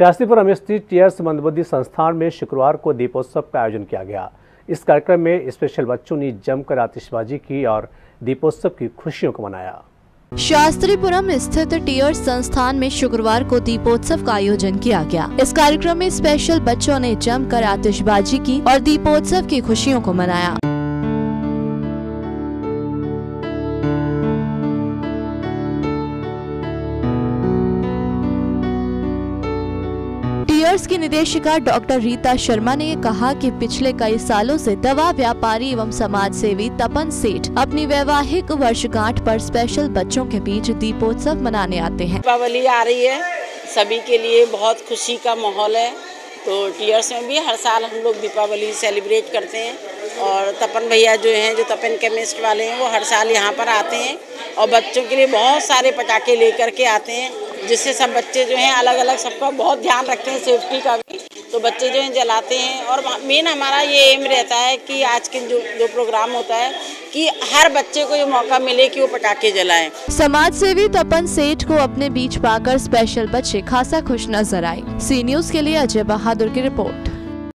शास्त्रीपुरम स्थित टीएस मंदबुद्धि संस्थान में शुक्रवार को दीपोत्सव का आयोजन किया गया। इस कार्यक्रम में स्पेशल बच्चों ने जमकर आतिशबाजी की और दीपोत्सव की खुशियों को मनाया। शास्त्रीपुरम स्थित टीयर संस्थान में शुक्रवार को दीपोत्सव का आयोजन किया गया। इस कार्यक्रम में स्पेशल बच्चों ने जमकर आतिशबाजी की और दीपोत्सव की खुशियों को मनाया। टीयर्स की निदेशिका डॉक्टर रीता शर्मा ने कहा कि पिछले कई सालों से दवा व्यापारी एवं समाज सेवी तपन सेठ अपनी वैवाहिक वर्षगांठ पर स्पेशल बच्चों के बीच दीपोत्सव मनाने आते हैं। दीपावली आ रही है। सभी के लिए बहुत खुशी का माहौल है। तो टीयर्स में भी हर साल हम लोग दीपावली सेलिब्रेट करते हैं। और तपन भैया जो हैं, जो तपन केमिस्ट वाले हैं, वो हर साल यहाँ पर आते हैं। और बच्चों के लिए बहुत सारे पटाखे लेकर के आते हैं। जिससे सब बच्चे जो हैं अलग अलग सबका बहुत ध्यान रखते हैं सेफ्टी का भी। तो बच्चे जो हैं जलाते हैं और मेन हमारा ये एम रहता है कि आज के जो जो प्रोग्राम होता है कि हर बच्चे को ये मौका मिले कि वो पटाखे जलाए। समाज सेवी तपन सेठ को अपने बीच पाकर स्पेशल बच्चे खासा खुश नज़र आए। सी न्यूज़ के लिए अजय बहादुर की रिपोर्ट।